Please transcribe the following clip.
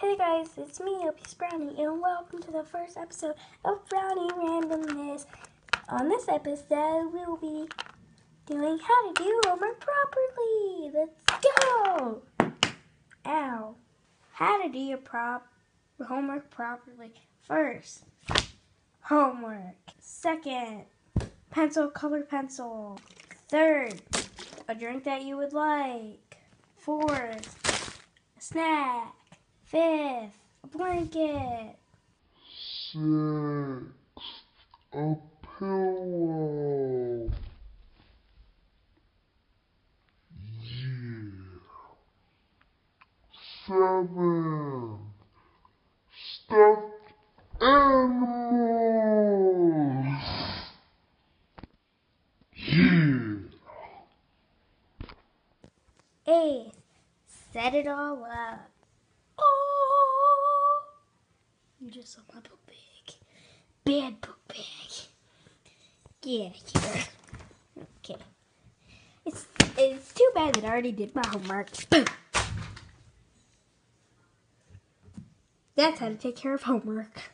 Hey guys, it's me, LPS Brownie, and welcome to the first episode of Brownie Randomness. On this episode, we will be doing how to do homework properly. Let's go! Ow. How to do your prop homework properly. First, homework. Second, pencil, color pencil. Third, a drink that you would like. Fourth, a snack. Fifth, a blanket. Six, a pillow. Yeah. Seven, stuffed animals. Yeah. Eighth, set it all up. Just saw my book bag. Bad book bag. Yeah, here. Okay. It's it's too bad that I already did my homework. That's how to take care of homework.